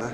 да?